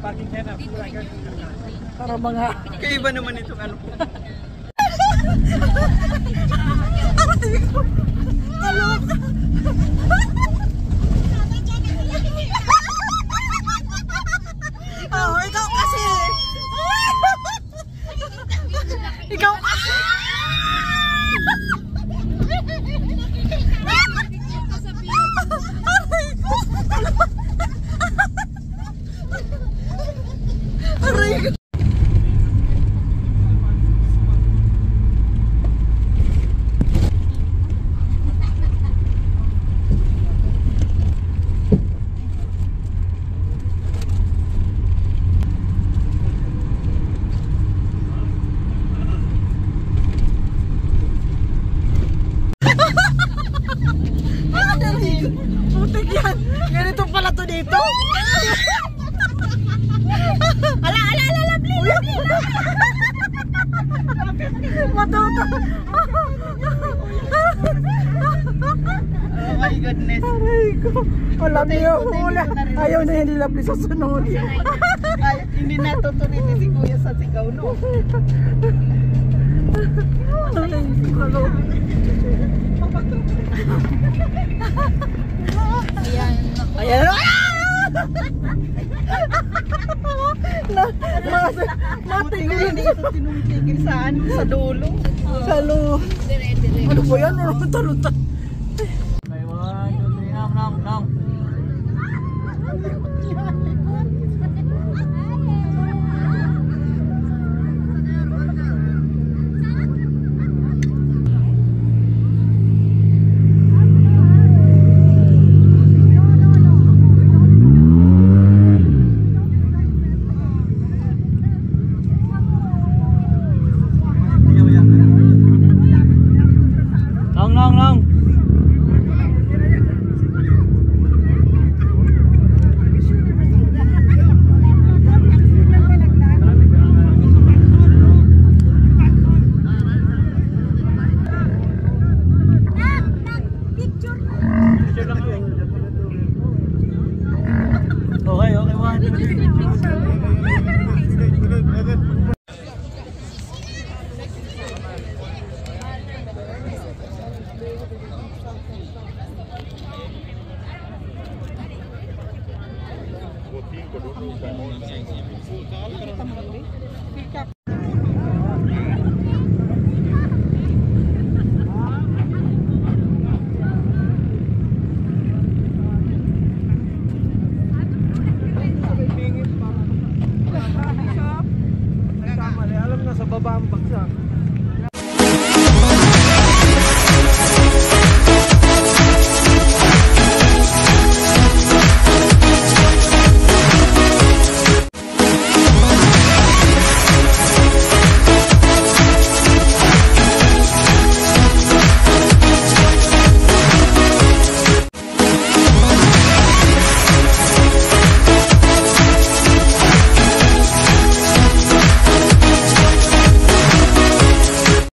Parking yan Para mga... Kaiba naman itong ano po. Oh, ikaw kasi! ikaw! Putik yan! Ganito pala to dito? ala, ala, ala, lovely! Matuto! Oh my goodness. Aray ko! Alam niyo, wala. Ayaw na hindi lovely sa sunod. Ay, hindi natutunin ni si Kuya sa sigaw, no? Aray ko, kalo. Ayan. Matingin. Hindi ito tinumigil sa ano, sa dulo. Kalo. Ano po yan? Ano talunta? May one, two, three, nam, nam, nam. luôn Alam na sa baba ang bagsak.